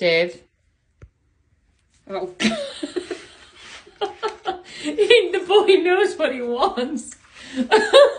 Dave. Oh. the boy knows what he wants.